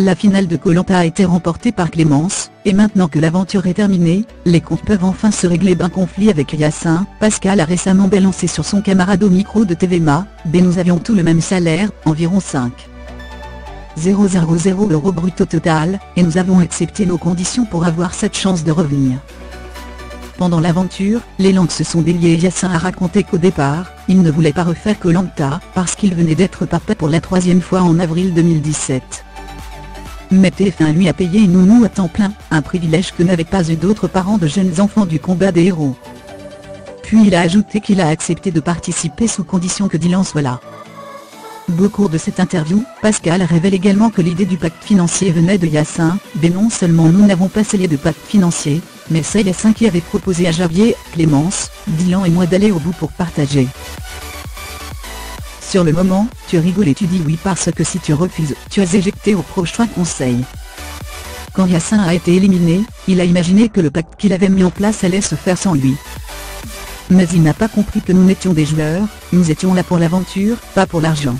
La finale de Colanta a été remportée par Clémence, et maintenant que l'aventure est terminée, les comptes peuvent enfin se régler d'un conflit avec Yassin. Pascal a récemment balancé sur son camarade au micro de TVMA, « B nous avions tous le même salaire, environ 5. 000 euros brut au total, et nous avons accepté nos conditions pour avoir cette chance de revenir. Pendant l'aventure, les langues se sont déliées et Yassin a raconté qu'au départ, il ne voulait pas refaire Colanta, parce qu'il venait d'être papa pour la troisième fois en avril 2017. Mais TF1 lui a payé une nounou à temps plein, un privilège que n'avaient pas eu d'autres parents de jeunes enfants du combat des héros. Puis il a ajouté qu'il a accepté de participer sous condition que Dylan soit là. Au cours de cette interview, Pascal révèle également que l'idée du pacte financier venait de Yassin, mais non seulement nous n'avons pas scellé de pacte financier, mais c'est Yassin qui avait proposé à Javier, Clémence, Dylan et moi d'aller au bout pour partager. Sur le moment, tu rigoles et tu dis oui parce que si tu refuses, tu es éjecté au prochain conseil. Quand Yassin a été éliminé, il a imaginé que le pacte qu'il avait mis en place allait se faire sans lui. Mais il n'a pas compris que nous n'étions des joueurs, nous étions là pour l'aventure, pas pour l'argent.